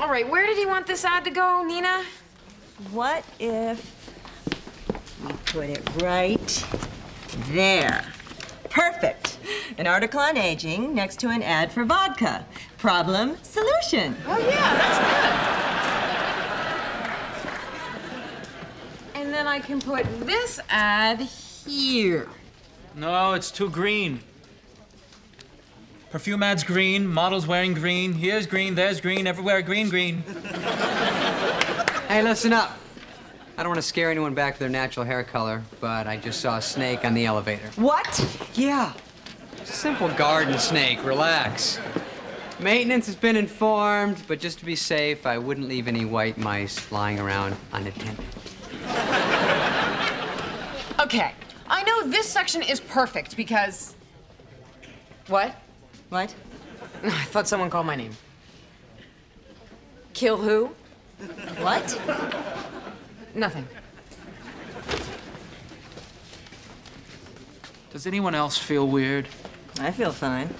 All right, where did he want this ad to go, Nina? What if we put it right there? Perfect. An article on aging next to an ad for vodka. Problem, solution. Oh, yeah, that's good. And then I can put this ad here. No, it's too green. Perfume ads green, models wearing green. Here's green, there's green, everywhere green, green. Hey, listen up. I don't want to scare anyone back to their natural hair color, but I just saw a snake on the elevator. What? Yeah. Simple garden snake. Relax. Maintenance has been informed, but just to be safe, I wouldn't leave any white mice lying around unattended. Okay, I know this section is perfect because. What? What? I thought someone called my name. Kill who? What? Nothing. Does anyone else feel weird? I feel fine.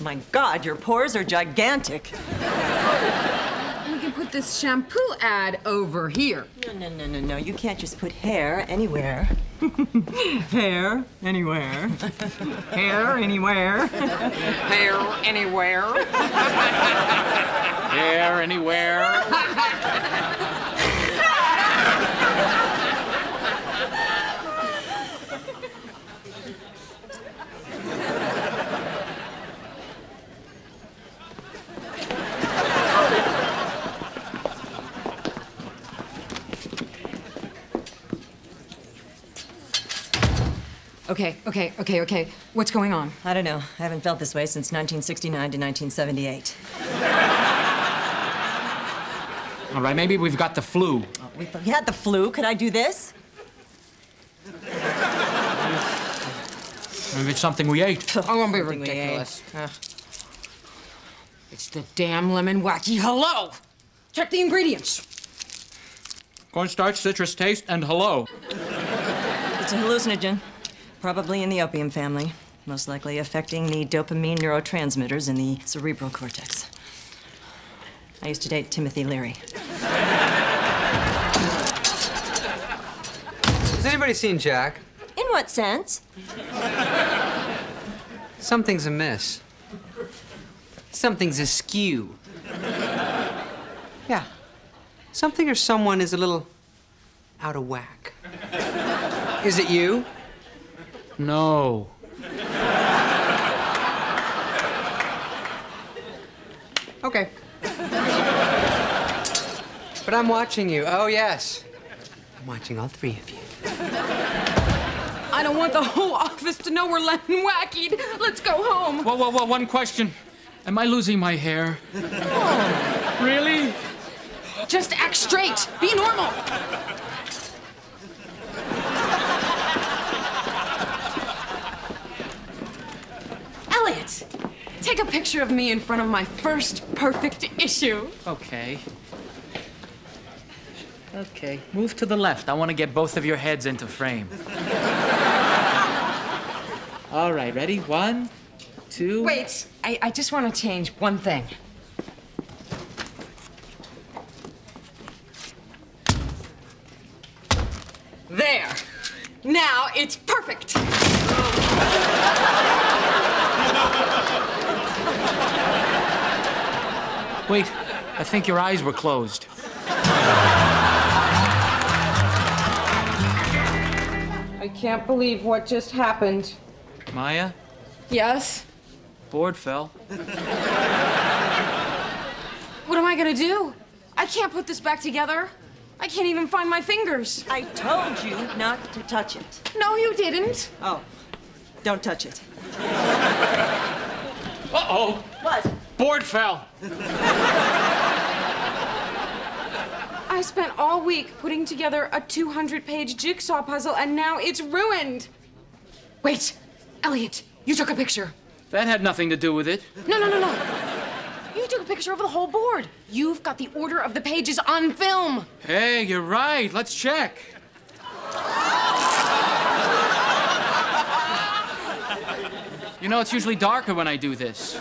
My God, your pores are gigantic. We can put this shampoo ad over here. No, no, no, no, no. You can't just put hair anywhere. hair anywhere. hair anywhere. Hair anywhere. There, anywhere. Okay, okay, okay, okay. What's going on? I don't know. I haven't felt this way since 1969 to 1978. All right, maybe we've got the flu. We we had the flu. Could I do this? Maybe it's something we ate. Oh, don't be Something ridiculous. It's the damn lemon wacky hello. Check the ingredients. Cornstarch, citrus taste, and hello. It's a hallucinogen, probably in the opium family, most likely affecting the dopamine neurotransmitters in the cerebral cortex. I used to date Timothy Leary. Has anybody seen Jack? In what sense? Something's amiss. Something's askew. Yeah. Something or someone is a little out of whack. Is it you? No. Okay. But I'm watching you. Oh, yes. I'm watching all three of you. I don't want the whole office to know we're lemon wackied. Let's go home. Whoa, whoa, whoa, one question. Am I losing my hair? Oh. Really? Just act straight. Be normal. Elliot, take a picture of me in front of my first perfect issue. Okay. Okay, move to the left. I want to get both of your heads into frame. All right, ready? One, two. Wait, I, I just want to change one thing. There. Now it's perfect. Wait, I think your eyes were closed. I can't believe what just happened. Maya, Yes? board fell. What am I gonna do? I can't put this back together. I can't even find my fingers. I told you not to touch it. No, you didn't. Oh, don't touch it. Uh-oh, What? Board fell. I spent all week putting together a 200 page jigsaw puzzle and now it's ruined. Wait, Elliot, you took a picture. That had nothing to do with it. No, no, no, no. You took a picture of the whole board. You've got the order of the pages on film. Hey, you're right. Let's check. You know, it's usually darker when I do this.